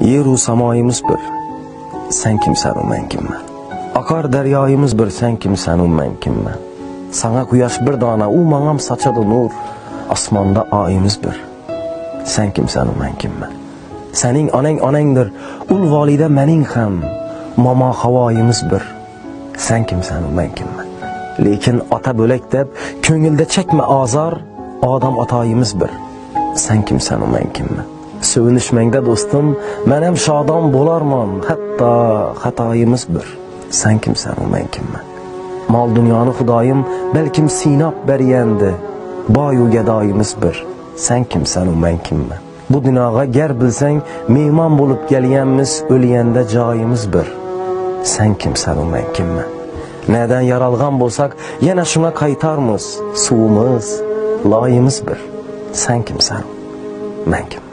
yeru samoyimiz bir. Sen kimsan u men kimman? Oqar daryoyimiz bir sen kimsan u men kimman? Sanga quyosh bir dona u mangam sochadi nur. Osmonda oyimiz bir. Sen kimsan u men kimman? Sening onang onangdir ul volida mening ham. Momo havoyimiz bir. Sen kimsan u men kimman? Lekin ota bo'lak deb ko'ngilda chekma ozor odam otoyimiz bir. Sen kimsan u men kimman? Sevinishmangda do'stim men ham shodon bo'larman. Hatto xatoyimiz bir. Sen kimsan u men kimman? Mol dunyoni xudoyim balkim siynob beryandi boyu gadoyimiz bir. Sen kimsan u men kimman? Bu dunyoga gar bilsang mehmon bo'lib kelganmiz o'lganda joyimiz bir. Sen kimsan u men kimman? Nadan yaralgan bo'lsak yana shunga qaytarmiz. Suvimiz loyimiz bir. Sen kimsan men kim